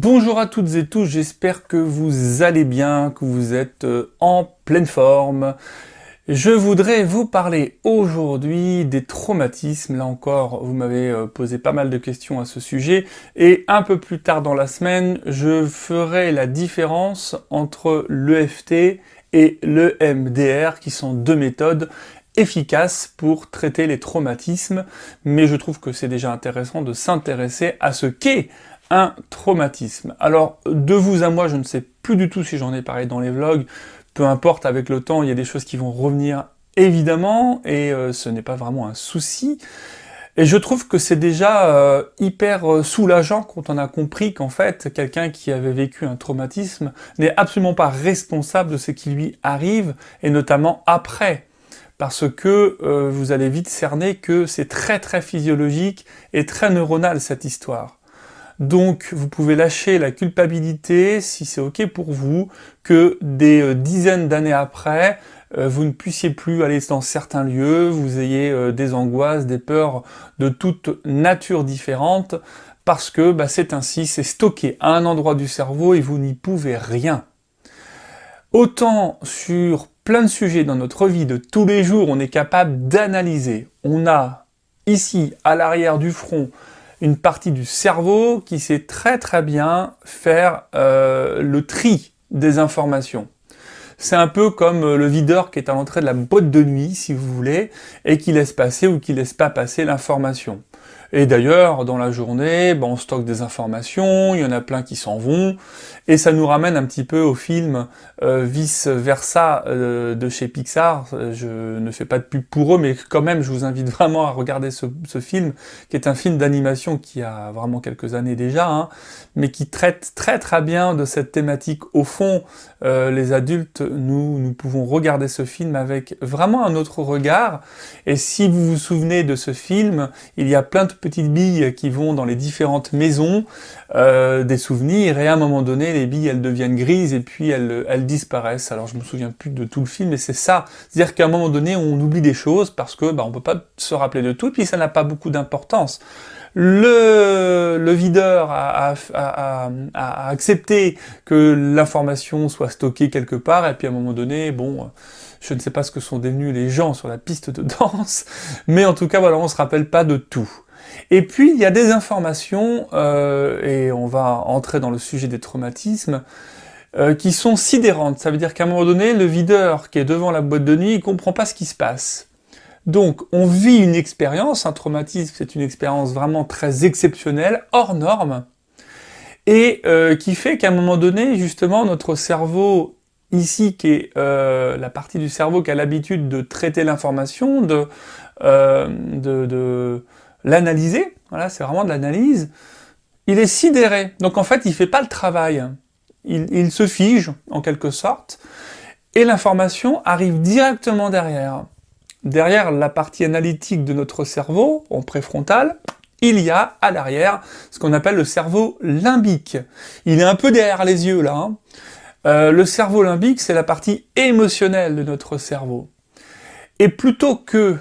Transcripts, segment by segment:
Bonjour à toutes et tous, j'espère que vous allez bien, que vous êtes euh, en pleine forme. Je voudrais vous parler aujourd'hui des traumatismes. Là encore, vous m'avez euh, posé pas mal de questions à ce sujet. Et un peu plus tard dans la semaine, je ferai la différence entre l'EFT et le MDR, qui sont deux méthodes efficaces pour traiter les traumatismes. Mais je trouve que c'est déjà intéressant de s'intéresser à ce qu'est un traumatisme. Alors, de vous à moi, je ne sais plus du tout si j'en ai parlé dans les vlogs, peu importe, avec le temps, il y a des choses qui vont revenir évidemment, et euh, ce n'est pas vraiment un souci. Et je trouve que c'est déjà euh, hyper euh, soulageant quand on a compris qu'en fait, quelqu'un qui avait vécu un traumatisme n'est absolument pas responsable de ce qui lui arrive, et notamment après. Parce que vous allez vite cerner que c'est très très physiologique et très neuronal cette histoire. Donc vous pouvez lâcher la culpabilité si c'est ok pour vous que des euh, dizaines d'années après, euh, vous ne puissiez plus aller dans certains lieux, vous ayez euh, des angoisses, des peurs de toute nature différente, parce que bah, c'est ainsi, c'est stocké à un endroit du cerveau et vous n'y pouvez rien. Autant sur plein de sujets dans notre vie de tous les jours, on est capable d'analyser. On a ici, à l'arrière du front, une partie du cerveau qui sait très très bien faire euh, le tri des informations. C'est un peu comme euh, le videur qui est à l'entrée de la boîte de nuit, si vous voulez, et qui laisse passer ou qui laisse pas passer l'information. Et d'ailleurs, dans la journée, ben, on stocke des informations, il y en a plein qui s'en vont, et ça nous ramène un petit peu au film euh, Vice Versa euh, de chez Pixar. Je ne fais pas de pub pour eux, mais quand même, je vous invite vraiment à regarder ce, film, qui est un film d'animation qui a vraiment quelques années déjà, hein, mais qui traite très très bien de cette thématique. Au fond, euh, les adultes, nous, nous pouvons regarder ce film avec vraiment un autre regard, et si vous vous souvenez de ce film, il y a plein de petites billes qui vont dans les différentes maisons, euh, des souvenirs, et à un moment donné, les billes, elles deviennent grises, et puis elles, elles disparaissent. Alors je me souviens plus de tout le film, mais c'est ça. C'est-à-dire qu'à un moment donné, on oublie des choses, parce que bah, on peut pas se rappeler de tout, et puis ça n'a pas beaucoup d'importance. Le, le videur a, a, a, accepté que l'information soit stockée quelque part, et puis à un moment donné, bon, je ne sais pas ce que sont devenus les gens sur la piste de danse, mais en tout cas, voilà, on se rappelle pas de tout. Et puis, il y a des informations, euh, et on va entrer dans le sujet des traumatismes, euh, qui sont sidérantes. Ça veut dire qu'à un moment donné, le videur qui est devant la boîte de nuit, il comprend pas ce qui se passe. Donc, on vit une expérience, un traumatisme, c'est une expérience vraiment très exceptionnelle, hors norme, et euh, qui fait qu'à un moment donné, justement, notre cerveau, ici, qui est la partie du cerveau qui a l'habitude de traiter l'information, de, l'analyser, c'est vraiment de l'analyse, il est sidéré. Donc en fait, il fait pas le travail. Il, se fige, en quelque sorte, et l'information arrive directement derrière. Derrière la partie analytique de notre cerveau, en préfrontal, il y a à l'arrière ce qu'on appelle le cerveau limbique. Il est un peu derrière les yeux là. Hein. Euh, le cerveau limbique, c'est la partie émotionnelle de notre cerveau. Et plutôt que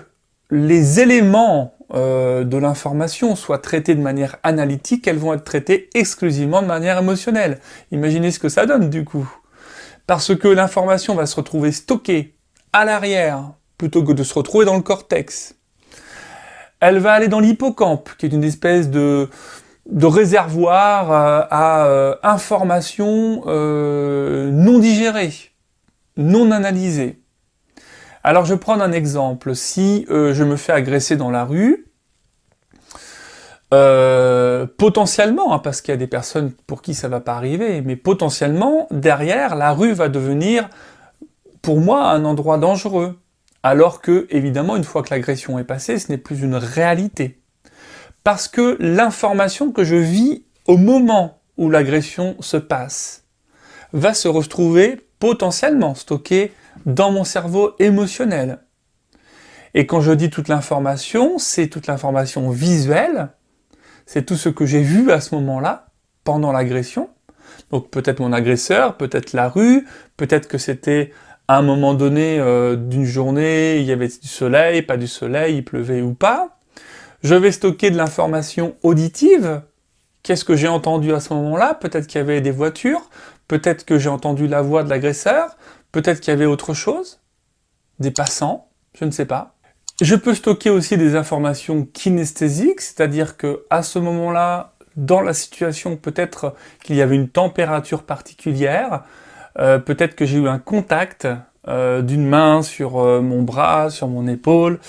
les éléments euh, de l'information soient traitées de manière analytique, elles vont être traitées exclusivement de manière émotionnelle. Imaginez ce que ça donne du coup. Parce que l'information va se retrouver stockée à l'arrière, plutôt que de se retrouver dans le cortex. Elle va aller dans l'hippocampe, qui est une espèce de, réservoir euh, à, euh, informations non digérées, non analysées. Alors je vais prendre un exemple. Si euh, je me fais agresser dans la rue, euh, potentiellement, hein, parce qu'il y a des personnes pour qui ça va pas arriver, mais potentiellement, derrière, la rue va devenir, pour moi, un endroit dangereux. Alors que, évidemment, une fois que l'agression est passée, ce n'est plus une réalité. Parce que l'information que je vis au moment où l'agression se passe va se retrouver potentiellement stockée dans mon cerveau émotionnel. Et quand je dis toute l'information, c'est toute l'information visuelle, c'est tout ce que j'ai vu à ce moment-là, pendant l'agression. Donc peut-être mon agresseur, peut-être la rue, peut-être que c'était à un moment donné euh, d'une journée, il y avait du soleil, pas du soleil, il pleuvait ou pas. Je vais stocker de l'information auditive, Qu'est-ce que j'ai entendu à ce moment-là? Peut-être qu'il y avait des voitures, peut-être que j'ai entendu la voix de l'agresseur, peut-être qu'il y avait autre chose, des passants, je ne sais pas. Je peux stocker aussi des informations kinesthésiques, c'est-à-dire que à ce moment-là, dans la situation, peut-être qu'il y avait une température particulière, euh, peut-être que j'ai eu un contact euh, d'une main sur euh, mon bras, sur mon épaule,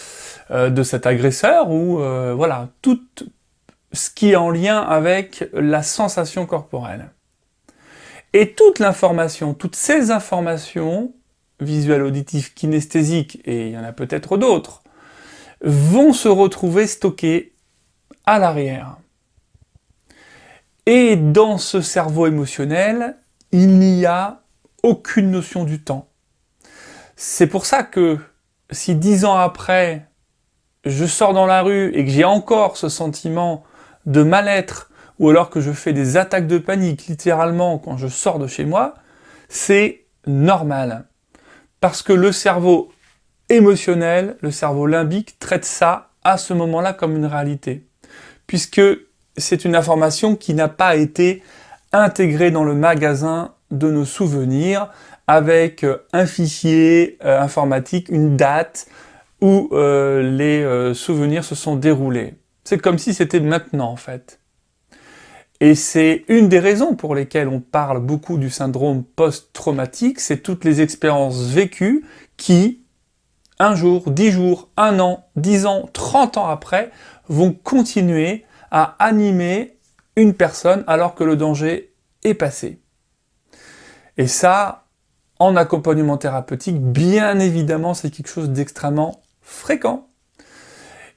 de cet agresseur, ou voilà, tout ce qui est en lien avec la sensation corporelle. Et toute l'information, toutes ces informations, visuelles, auditives, kinesthésiques, et il y en a peut-être d'autres, vont se retrouver stockées à l'arrière. Et dans ce cerveau émotionnel, il n'y a aucune notion du temps. C'est pour ça que si dix ans après, je sors dans la rue et que j'ai encore ce sentiment de mal-être, ou alors que je fais des attaques de panique littéralement quand je sors de chez moi, c'est normal. Parce que le cerveau émotionnel, le cerveau limbique, traite ça à ce moment-là comme une réalité. Puisque c'est une information qui n'a pas été intégrée dans le magasin de nos souvenirs avec euh, un fichier euh, informatique, une date où euh, les souvenirs se sont déroulés. C'est comme si c'était maintenant en fait. Et c'est une des raisons pour lesquelles on parle beaucoup du syndrome post-traumatique, c'est toutes les expériences vécues qui, un jour, dix jours, un an, dix ans, trente ans après, vont continuer à animer une personne alors que le danger est passé. Et ça, en accompagnement thérapeutique, bien évidemment, c'est quelque chose d'extrêmement fréquent.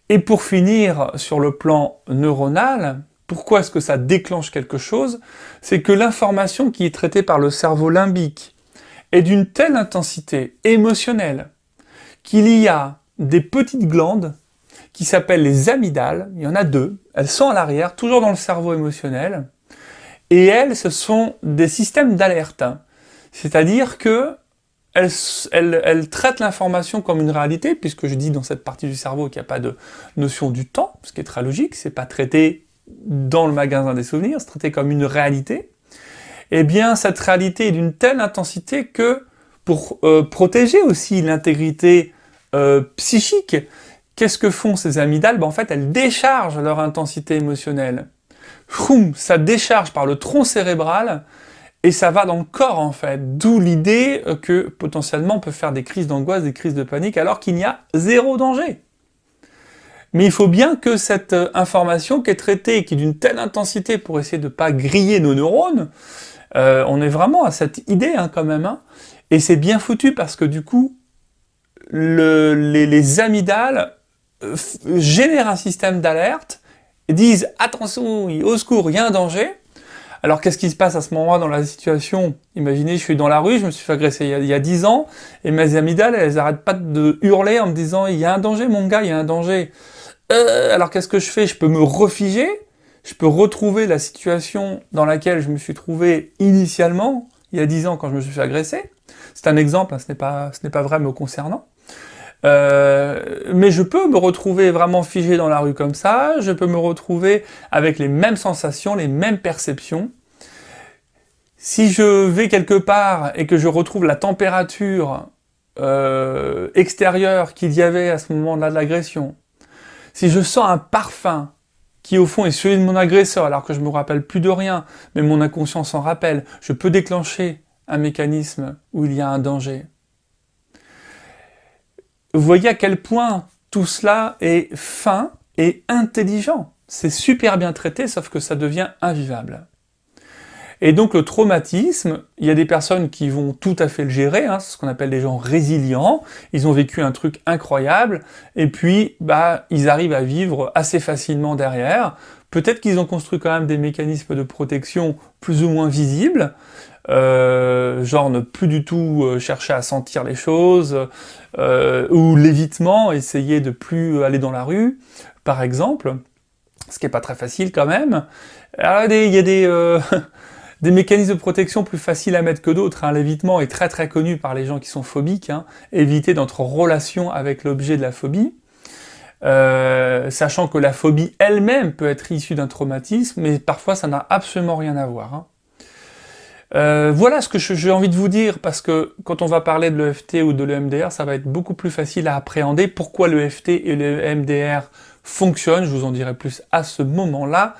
Et pour finir, sur le plan neuronal, pourquoi est-ce que ça déclenche quelque chose C'est que l'information qui est traitée par le cerveau limbique est d'une telle intensité émotionnelle qu'il y a des petites glandes qui s'appellent les amygdales, il y en a deux, elles sont à l'arrière, toujours dans le cerveau émotionnel, et elles, ce sont des systèmes d'alerte. C'est-à-dire que elles, traitent l'information comme une réalité, puisque je dis dans cette partie du cerveau qu'il n'y a pas de notion du temps, ce qui est très logique, c'est pas traité dans le magasin des souvenirs, c'est traité comme une réalité. Eh bien, cette réalité est d'une telle intensité que pour euh, protéger aussi l'intégrité euh, psychique, qu'est-ce que font ces amygdales? Ben, En fait, elles déchargent leur intensité émotionnelle. ça décharge par le tronc cérébral et ça va dans le corps en fait. D'où l'idée que potentiellement on peut faire des crises d'angoisse, des crises de panique alors qu'il n'y a zéro danger. Mais il faut bien que cette euh, information qui est traitée, qui est d'une telle intensité pour essayer de ne pas griller nos neurones, euh, on est vraiment à cette idée hein, quand même. Hein. Et c'est bien foutu parce que du coup, les, les amygdales euh, génèrent un système d'alerte, disent attention, au secours, il y a un danger, alors qu'est-ce qui se passe à ce moment-là dans la situation? Imaginez, je suis dans la rue, je me suis fait agresser il y a, 10 ans, et mes amygdales, elles arrêtent pas de hurler en me disant il y a un danger mon gars, il y a un danger. Euh, alors qu'est-ce que je fais? Je peux me refiger, je peux retrouver la situation dans laquelle je me suis trouvé initialement, il y a 10 ans quand je me suis fait agresser? C'est un exemple, hein, ce n'est pas, pas vrai me concernant. Euh, mais je peux me retrouver vraiment figé dans la rue comme ça, je peux me retrouver avec les mêmes sensations, les mêmes perceptions. Si je vais quelque part et que je retrouve la température euh, extérieure qu'il y avait à ce moment-là de l'agression, si je sens un parfum qui au fond est celui de mon agresseur alors que je me rappelle plus de rien, mais mon inconscient s'en rappelle, je peux déclencher un mécanisme où il y a un danger. Voyez à quel point tout cela est fin et intelligent. C'est super bien traité, sauf que ça devient invivable. Et donc le traumatisme, il y a des personnes qui vont tout à fait le gérer, hein, c'est ce qu'on appelle des gens résilients, ils ont vécu un truc incroyable, et puis bah ils arrivent à vivre assez facilement derrière. Peut-être qu'ils ont construit quand même des mécanismes de protection plus ou moins visibles, euh, genre ne plus du tout euh, chercher à sentir les choses, euh, ou l'évitement, essayer de plus aller dans la rue, par exemple, ce qui est pas très facile quand même. Il y a des mécanismes de protection plus faciles à mettre que d'autres. Hein. L'évitement est très très connu par les gens qui sont phobiques, hein. éviter d'être en relation avec l'objet de la phobie. euh, sachant que la phobie elle-même peut être issue d'un traumatisme, mais parfois ça n'a absolument rien à voir. Hein. Euh, voilà ce que j'ai envie de vous dire, parce que quand on va parler de l'EFT ou de l'EMDR, ça va être beaucoup plus facile à appréhender pourquoi l'EFT et l'EMDR fonctionnent, je vous en dirai plus à ce moment-là.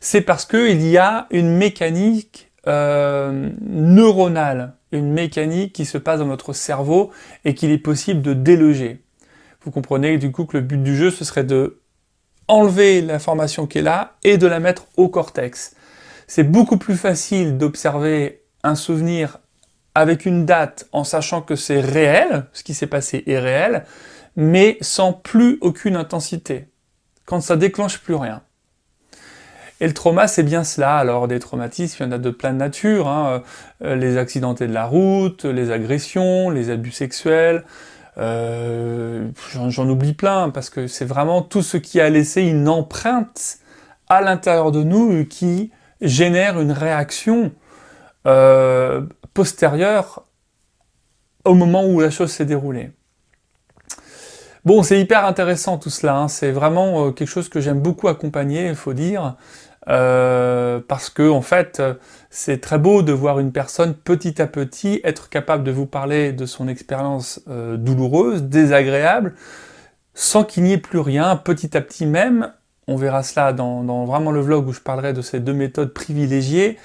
C'est parce qu'il y a une mécanique euh, neuronale, une mécanique qui se passe dans notre cerveau et qu'il est possible de déloger. Vous comprenez du coup que le but du jeu, ce serait de enlever l'information qui est là et de la mettre au cortex. C'est beaucoup plus facile d'observer un souvenir avec une date en sachant que c'est réel, ce qui s'est passé est réel, mais sans plus aucune intensité, quand ça déclenche plus rien. Et le trauma, c'est bien cela. Alors, des traumatismes, il y en a de plein de nature. Hein. Euh, les accidentés de la route, les agressions, les abus sexuels, euh, j'en oublie plein parce que c'est vraiment tout ce qui a laissé une empreinte à l'intérieur de nous qui génère une réaction euh, postérieure au moment où la chose s'est déroulée. Bon, c'est hyper intéressant tout cela, hein. c'est vraiment euh, quelque chose que j'aime beaucoup accompagner, il faut dire, euh, parce que en fait, c'est très beau de voir une personne petit à petit être capable de vous parler de son expérience euh, douloureuse, désagréable, sans qu'il n'y ait plus rien, petit à petit même. On verra cela dans, vraiment le vlog où je parlerai de ces deux méthodes privilégiées.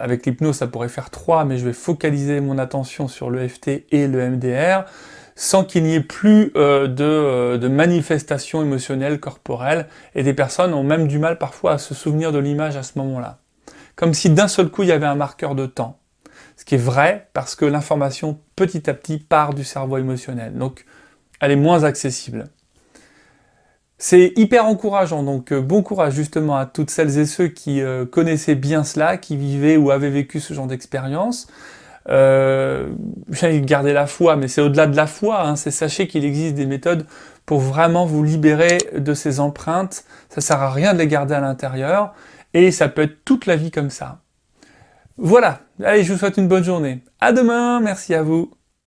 Avec l'hypnose, ça pourrait faire trois, mais je vais focaliser mon attention sur l'EFT et le MDR sans qu'il n'y ait plus euh, de, euh, de, manifestations émotionnelles corporelles, et des personnes ont même du mal parfois à se souvenir de l'image à ce moment-là. Comme si d'un seul coup il y avait un marqueur de temps. Ce qui est vrai parce que l'information petit à petit part du cerveau émotionnel, donc elle est moins accessible. C'est hyper encourageant, donc euh, bon courage justement à toutes celles et ceux qui connaissaient bien cela, qui vivaient ou avaient vécu ce genre d'expérience. Euh, j'ai gardé la foi, mais c'est au-delà de la foi, hein, c'est sachez qu'il existe des méthodes pour vraiment vous libérer de ces empreintes. Ça sert à rien de les garder à l'intérieur, et ça peut être toute la vie comme ça. Voilà, allez, je vous souhaite une bonne journée. À demain, merci à vous.